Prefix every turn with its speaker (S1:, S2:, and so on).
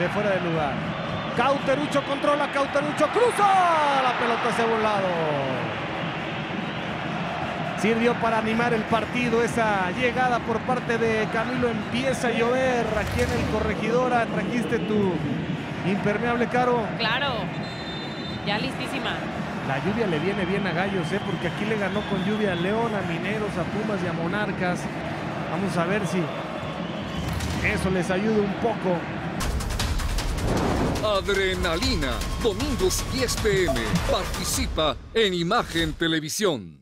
S1: de fuera de lugar. Cauterucho controla, Cauterucho cruza. La pelota hacia un lado. Sirvió para animar el partido esa llegada por parte de Camilo. Empieza a llover aquí en el Corregidora. Trajiste tu impermeable, Caro.
S2: Claro, ya listísima.
S1: La lluvia le viene bien a Gallos, ¿eh? porque aquí le ganó con lluvia a León, a Mineros, a Pumas y a Monarcas. Vamos a ver si eso les ayuda un poco.
S3: Adrenalina, domingos 10 pm. Participa en Imagen Televisión.